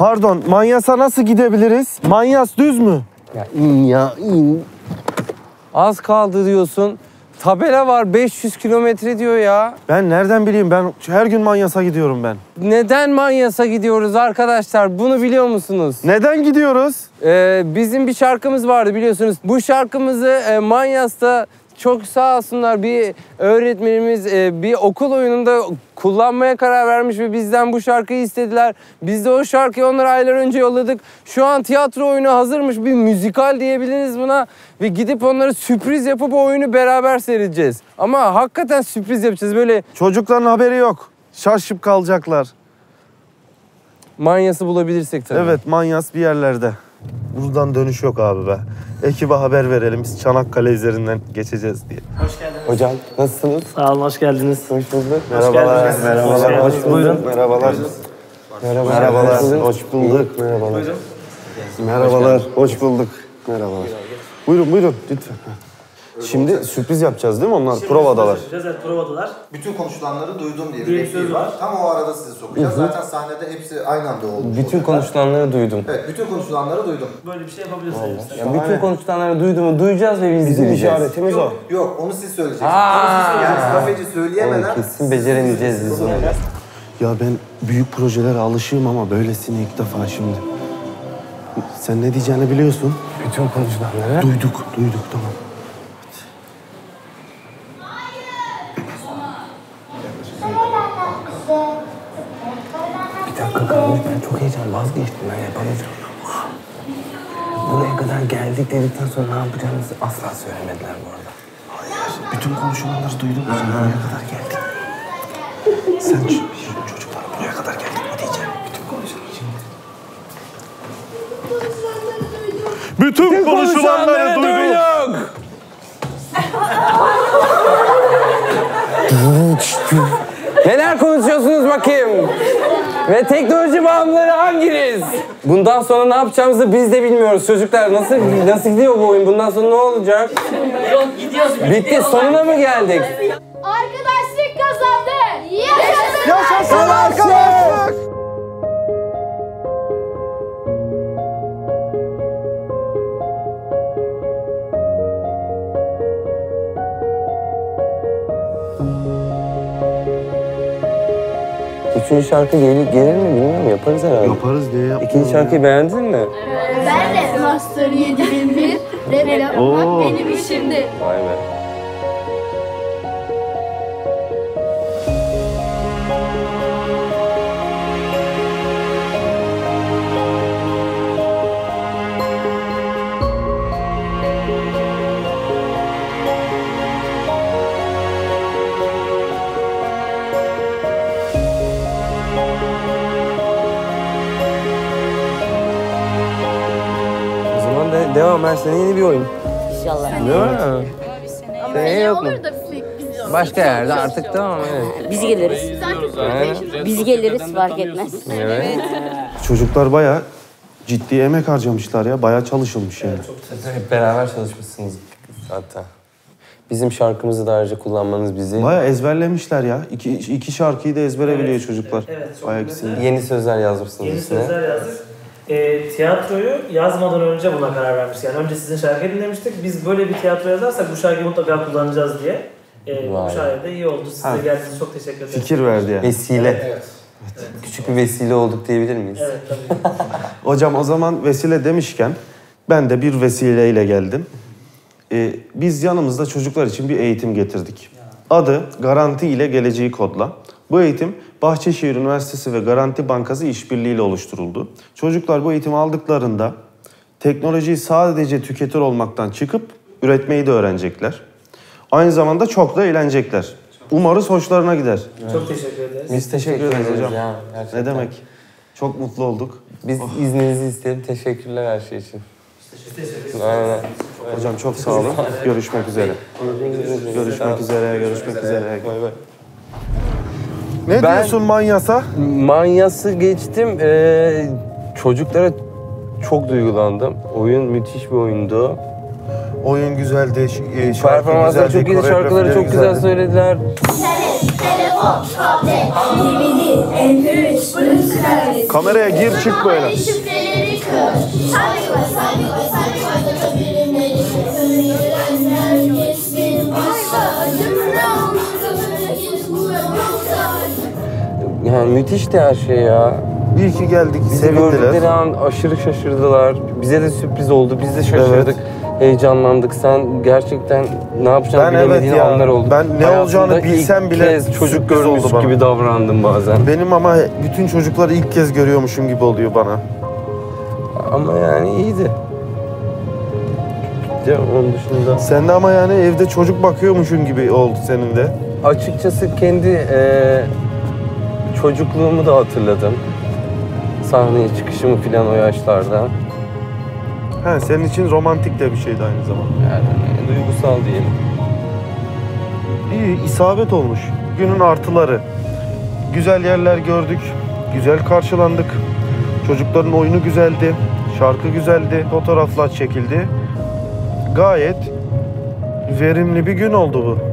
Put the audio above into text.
Pardon, Manyas'a nasıl gidebiliriz? Manyas düz mü? Ya in ya in. Az kaldı diyorsun. Tabela var 500 kilometre diyor ya. Ben nereden bileyim? Ben her gün Manyas'a gidiyorum ben. Neden Manyas'a gidiyoruz arkadaşlar? Bunu biliyor musunuz? Neden gidiyoruz? Ee, bizim bir şarkımız vardı biliyorsunuz. Bu şarkımızı e, Manyas'ta çok sağ olsunlar bir öğretmenimiz e, bir okul oyununda kullanmaya karar vermiş ve bizden bu şarkıyı istediler. Biz de o şarkıyı onlara aylar önce yolladık. Şu an tiyatro oyunu hazırmış bir müzikal diyebiliriz buna. Ve gidip onlara sürpriz yapıp o oyunu beraber seyredeceğiz. Ama hakikaten sürpriz yapacağız böyle Çocukların haberi yok. Şaşıp kalacaklar. Manyas'ı bulabilirsek tabii. Evet, Manyas bir yerlerde. Buradan dönüş yok abi be. Ekibe haber verelim. Biz Çanakkale üzerinden geçeceğiz diye. Hocam nasılsınız? Sağ olun, hoş geldiniz. Hoş bulduk. Merhabalar, geldiniz. merhabalar. Hoş Hoş geldiniz. bulduk. Buyurun. Merhabalar. Merhaba. Merhabalar, hoş bulduk. Merhabalar. Merhabalar, hoş bulduk. Merhabalar. Buyurun, buyurun lütfen. Şimdi sürpriz yapacağız değil mi onlar? Provadalar. Biraz evet, provadalar. Bütün konuşulanları duydum diye bir repliği var. var. Tam o arada sizi sokacağız. Zaten sahnede hepsi aynı anda oldu. Bütün olacaklar. konuşulanları duydum. Evet, bütün konuşulanları duydum. Böyle bir şey yapabilirsiniz. Ya bütün konuşulanları duyduğumu duyacağız ve biz Bizim dinleyeceğiz. işaretimiz o. Yok, onu siz söyleyeceksiniz. Aa! Onu siz yani kafeci söyleyemeden... Oğlum kesin beceremeyeceğiz biz bunu. Ya ben büyük projelere alışığım ama böylesini ilk defa şimdi. Sen ne diyeceğini biliyorsun. Bütün konuşulanları. Duyduk, duyduk tamam. Dakika kalmış ben çok heyecan vazgeçtim ben yapamayacağım. Buraya kadar geldik dedikten sonra ne yapacağımızı asla söylemediler bu arada. Bütün konuşulanları duydum. Buraya kadar geldik. Sen şu çocuklara buraya kadar geldik mi diyeceğim. Bütün konuşulanları Bütün konuşulanları duyduk. Neler konuşuyorsunuz bakayım? Ve teknoloji bağımlıları hanginiz? Bundan sonra ne yapacağımızı biz de bilmiyoruz çocuklar. Nasıl nasıl gidiyor bu oyun? Bundan sonra ne olacak? Bitti. Sonuna mı geldik? Arkadaşlık kazandı. Yaşasın. Yaşasın arkadaşlık. Üçüncü şarkı gelir, gelir mi bilmiyorum. Yaparız herhalde. Yaparız diye yapmıyorum İkinci ya. şarkıyı beğendin mi? Ben de Master 7001 rap yapmak benim işimdi. Vay be. Devam her sene yeni bir oyun. İnşallah. Değil mi? Seneye yok mu? Olur da biz Başka yerde artık tamam evet. Biz geliriz. Aynen. Biz geliriz fark etmez. Evet. Çocuklar bayağı ciddi emek harcamışlar ya. Bayağı çalışılmış yani. Hep beraber çalışmışsınız hatta. Bizim şarkımızı da ayrıca kullanmanız bizi. Bayağı ezberlemişler ya. İki, iki şarkıyı da ezbere biliyor çocuklar. Evet, çok Bayağı güzel. ikisini. Yeni sözler yazmışsınız Yeni üstüne. sözler yazdık. E, tiyatroyu yazmadan önce buna karar vermiştik. Yani önce sizin şarkıyı dinlemiştik. Biz böyle bir tiyatro yazarsak bu şarkıyı mutlaka kullanacağız diye. E, Vay. bu sayede iyi oldu. Size Ha. geldiğiniz için çok teşekkür ederim. Fikir verdi ya. Vesile. Evet. Küçük bir vesile olduk diyebilir miyiz? Evet tabii. Hocam o zaman vesile demişken ben de bir vesileyle geldim. Ee, biz yanımızda çocuklar için bir eğitim getirdik. Adı Garanti ile Geleceği Kodla. Bu eğitim Bahçeşehir Üniversitesi ve Garanti Bankası işbirliğiyle oluşturuldu. Çocuklar bu eğitimi aldıklarında teknolojiyi sadece tüketir olmaktan çıkıp üretmeyi de öğrenecekler. Aynı zamanda çok da eğlenecekler. Umarız hoşlarına gider. çok teşekkür ederiz. Biz teşekkür ederiz hocam. Ya, gerçekten. Ne demek? Çok mutlu olduk. Biz izninizi isterim. Teşekkürler her şey için. Teşekkür ederiz. Aynen. Hocam çok sağ olun. Görüşmek üzere. Görüşmek üzere, görüşmek üzere. Ne Ben- diyorsun Manyas'a? Manyası geçtim. Ee, çocuklara çok duygulandım. Oyun müthiş bir oyundu. Oyun güzeldi, e, şarkı Performansları güzeldi, çok iyiydi. Şarkıları çok güzel güzeldi. söylediler. Yani telefon, tablet, DVD, MP3, Bluetooth, Kameraya gir çık böyle. şifreleri kır. Saygı var, saygı var, saygı Yani müthişti her şey ya. İyi ki geldik. Bizi gördükleri Sevindiler. an aşırı şaşırdılar. Bize de sürpriz oldu. Biz de şaşırdık. Heyecanlandık. Sen gerçekten ne yapacağını Ben evet bilemediğin ya, anlar oldu. ben ne Hayatımda olacağını ilk bilsem bile kez çocuk sürpriz oldu görmüş bana. gibi davrandım bazen. Benim ama bütün çocukları ilk kez görüyormuşum gibi oluyor bana. Ama yani iyiydi. Ya onun dışında Sen de ama yani evde çocuk bakıyormuşsun gibi oldu senin de. açıkçası kendi eee, çocukluğumu da hatırladım. Sahneye çıkışımı filan o yaşlarda. Ha senin için romantik de bir şeydi aynı zamanda. Yani duygusal diyelim. İyi, isabet olmuş. Günün artıları. Güzel yerler gördük, güzel karşılandık. Çocukların oyunu güzeldi, şarkı güzeldi, fotoğraflar çekildi. Gayet verimli bir gün oldu bu.